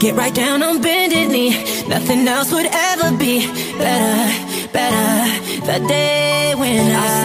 get right down on bended knee. Nothing else would ever be better, better. The day when I.